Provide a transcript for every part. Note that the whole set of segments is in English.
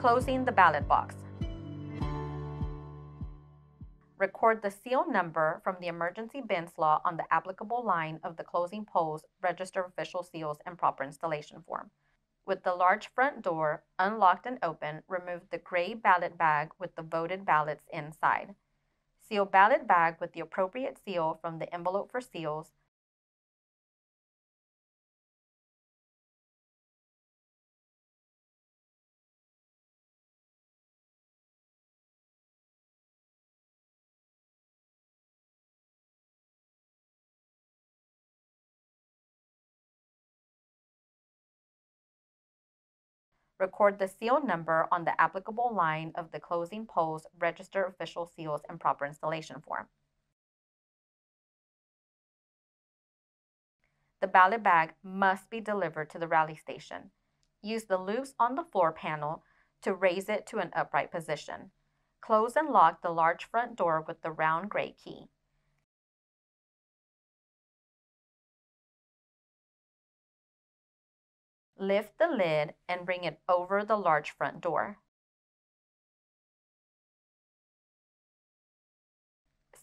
Closing the ballot box. Record the seal number from the emergency bin slot on the applicable line of the closing polls, register official seals, and proper installation form. With the large front door unlocked and open, remove the gray ballot bag with the voted ballots inside. Seal ballot bag with the appropriate seal from the envelope for seals. Record the seal number on the applicable line of the closing polls, register official seals, and proper installation form. The ballot bag must be delivered to the rally station. Use the loops on the floor panel to raise it to an upright position. Close and lock the large front door with the round gray key. Lift the lid and bring it over the large front door.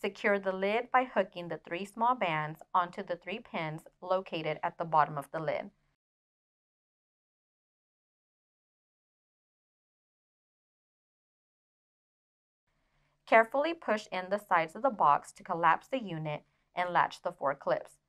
Secure the lid by hooking the three small bands onto the three pins located at the bottom of the lid. Carefully push in the sides of the box to collapse the unit and latch the four clips.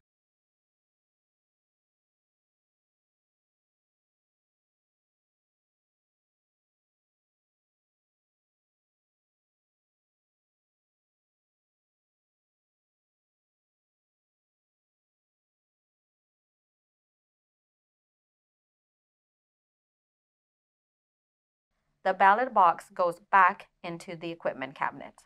The ballot box goes back into the equipment cabinet.